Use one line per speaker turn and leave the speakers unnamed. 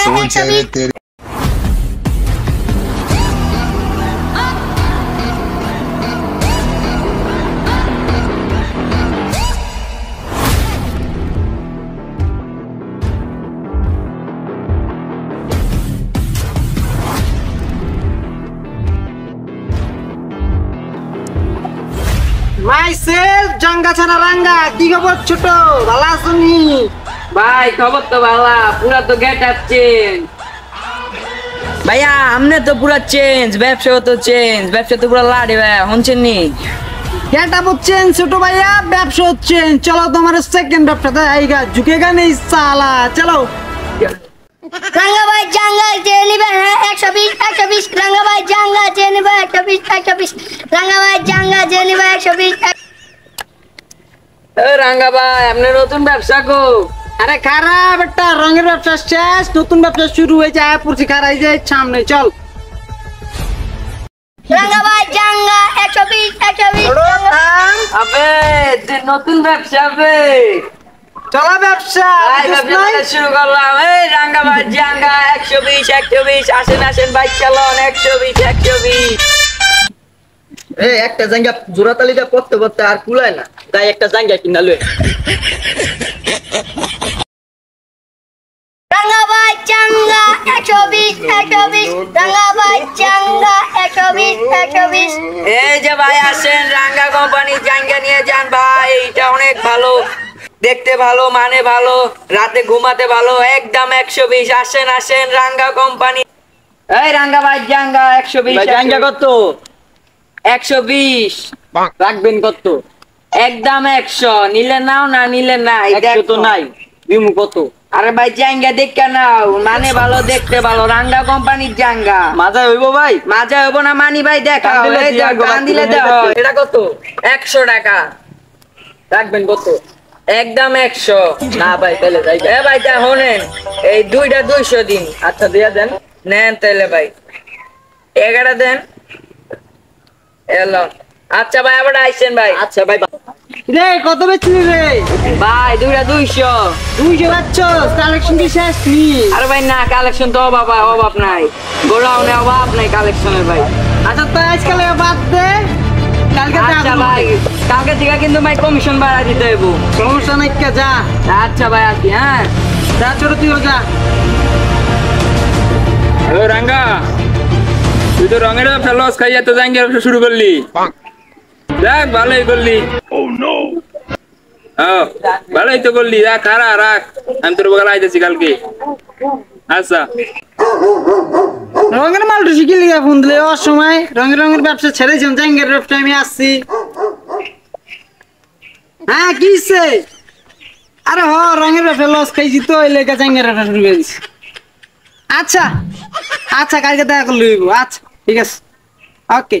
सोच है रे तेरी
মাইসেল জাঙ্গা ছাড়া রাঙ্গা কি খবর ছোট ভালো আছনি
ভাই খবর তো ভালো পুরা তো গেট আপ চেঞ্জ ভাইয়া আমনে তো পুরা চেঞ্জ ব্যবসাও তো চেঞ্জ ব্যবসা তো পুরা লাড়ি ভাইয়া শুনছেন নি?
গেট আপ হচ্ছেন ছোট ভাইয়া ব্যবসা হচ্ছেন। চলো তোমার সেকেন্ড ব্যবসাতে আইগা ঝুঁকেগা নেই সালা চলো।
রাঙ্গাবাই জাঙ্গা চেয়ে নিবে হ্যাঁ একশো বিশ একশো বিশ। জাঙ্গা চেয়ে নিবে একশো বিশ একশো বিশ। রাঙ্গাবাই জাঙ্গা চেয়ে নিবে একশো বিশ
এ রাঙ্গা ভাই আপনি নতুন ব্যবসা কো।
আরে খারাপ একটা রঙের ব্যবসা শেষ নতুন ব্যবসা শুরু হয়ে যায় পড়ছি খারাই যায় সামনে চল।
রাঙ্গাবাই জাঙ্গা একশো বিশ একশো বিশ
আবে যে নতুন ব্যবসা আবে।
চলো ব্যবসা
ভাই
বুঝিস
ব্যবসা
নাই?
করা শুরু করলাম। এই রাঙ্গা ভাই জাঙ্গা একশো বিশ একশো বিশ আসেন আসেন বাইক চালান একশো বিশ একশো বিশ।
এই একটা জাঙ্গা জোড়া তালিকা পড়তে পড়তে আর কুলায় না। তাই একটা জাঙ্গা কিনা লই
একশো বিশ একশো বিশ রাঙ্গাবাই জাঙ্গা একশো বিশ একশো বিশ।
এই যে ভাই আসেন রাঙ্গা কোম্পানি জাঙ্গা নিয়ে যান ভাই এটা অনেক ভালো। দেখতে ভালো মানে ভালো রাতে ঘুমাতে ভালো একদম একশো বিশ। আসেন আসেন রাঙ্গা কোম্পানি। এই রাঙ্গা ভাই জাঙ্গা একশো বিশ
জাঙ্গা কত?
একশো বিশ।
রাখবেন কত?
একদম একশো। নিলে নাও না নিলে নাই
একশো। তো নাই। কত?
আরে ভাই জাঙ্গা দেখে নাও। মানে ভালো দেখতে ভালো। রাঙ্গা কোম্পানির জাঙ্গা
মাজা হইব ভাই?
মাজা হব না মানি ভাই দেখা
কান দিলে
দেখো, এটা কত? একশো টাকা।
রাখবেন কত?
একদম একশো।
না ভাই তাহলে যাই
এ ভাই তা শোনেন এই দুইটা দুইশো দিন।
আচ্ছা দিয়া দেন।
নেন তাহলে ভাই। এগারো দেন। এলো। আচ্ছা ভাই আবার আইসেন ভাই।
আচ্ছা ভাই
রে কত বেচলি রে?
ভাই দুইটা দুইশো।
দুইশো পাচ্ছ কালেকশন কি শেষ নি?
আরে ভাই না কালেকশন তো অভাব অভাব নাই। গোডাউনে অভাব নাই কালেকশনের ভাই।
আচ্ছা তো আজকাল বাদ দে।
আচ্ছা ভাই কালকে থেকে কিন্তু ভাই কমিশন বাড়া দিতে হইব।
সমস্যা নাই কে যা।
আচ্ছা ভাই আসি হ্যাঁ।
যা ছোট তুইও যা।
হ্যালো রাঙ্গা। তুই তো রঙের ব্যবসা লস খাইয়া তো ব্যবসা শুরু করলি। দেখ ভালোই করলি। হ্যাঁ ভালোই তো করলি। রাখ খারা রাখ। আমি তোর বগাল আইতেছি কালকে। আচ্ছা।
রঙের মালটা শিখে লিখে ফোন দিলে। ওর সময় রঙের রঙের ব্যবসা ছেড়েছিলাম জাঙ্গের ব্যবসা আমি আসছি। হ্যাঁ কি আরে হ রঙের ব্যবসা লস খাইছি তো এই লেগে জাঙ্গের ব্যবসা শুরু করে দিছি। আচ্ছা। আচ্ছা কালকে দেখা করলে আচ্ছা ঠিক আছে। ওকে